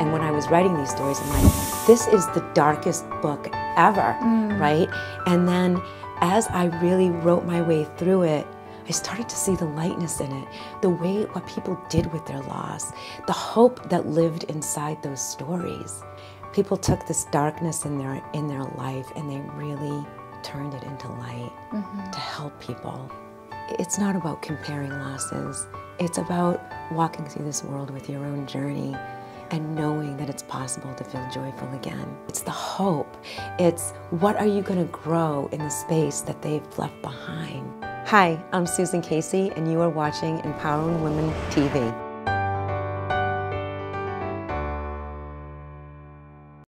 And when I was writing these stories, I'm like, this is the darkest book ever, mm. right? And then as I really wrote my way through it, I started to see the lightness in it, the way what people did with their loss, the hope that lived inside those stories. People took this darkness in their in their life and they really turned it into light mm -hmm. to help people. It's not about comparing losses. It's about walking through this world with your own journey and knowing that it's possible to feel joyful again. It's the hope. It's what are you going to grow in the space that they've left behind. Hi, I'm Susan Casey, and you are watching Empowering Women TV.